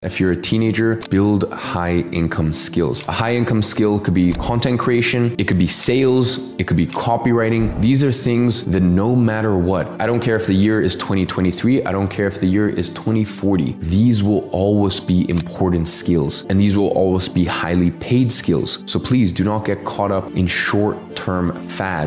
If you're a teenager, build high income skills. A high income skill could be content creation, it could be sales, it could be copywriting. These are things that no matter what, I don't care if the year is 2023, I don't care if the year is 2040, these will always be important skills and these will always be highly paid skills. So please do not get caught up in short term fads.